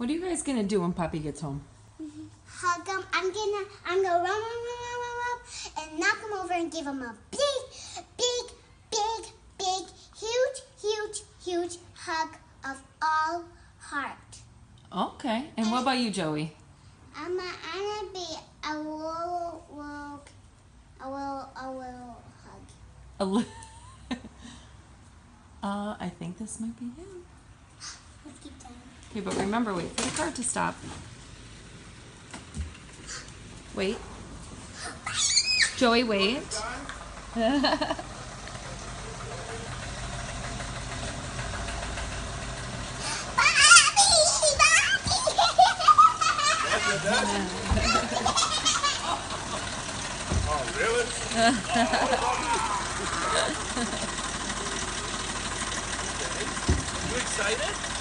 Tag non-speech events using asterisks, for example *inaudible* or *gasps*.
What are you guys gonna do when Papi gets home? Hug him. I'm gonna, I'm gonna run, run, run, run, run, run, and knock him over and give him a big, big, big, big, huge, huge, huge hug of all heart. Okay. And what about you, Joey? I'm gonna, I'm gonna be a little, little, a little, a little hug. A li- *laughs* uh, I think this might be him. *gasps* Okay, but remember, wait for the car to stop. Wait. Joey, wait. Oh, *laughs* really? you excited?